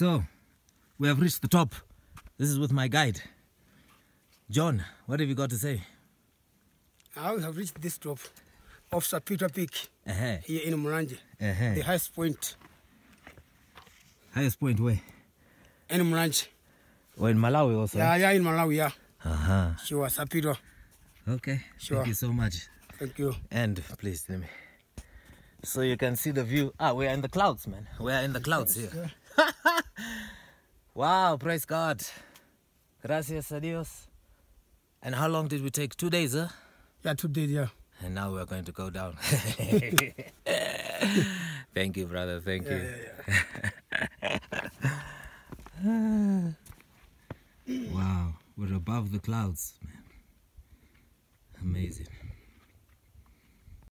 So, we have reached the top. This is with my guide. John, what have you got to say? Now we have reached this top of Sapitwa Peak Uh-huh. here in Mulanje, Uh-huh. the highest point Highest point where? in Mulanje. Or in Malawi also? Yeah, yeah, in Malawi, yeah. Uh-huh. Sure, Sapitwa. Okay. Sure. Thank you so much. Thank you. And please let me. So you can see the view. Ah, we are in the clouds, man. We are in the clouds here. wow, praise God. Gracias a Dios. And how long did we take? Two days, huh? Yeah, two days, yeah. And now we're going to go down. Thank you, brother. Thank you. wow, we're above the clouds, man. Amazing.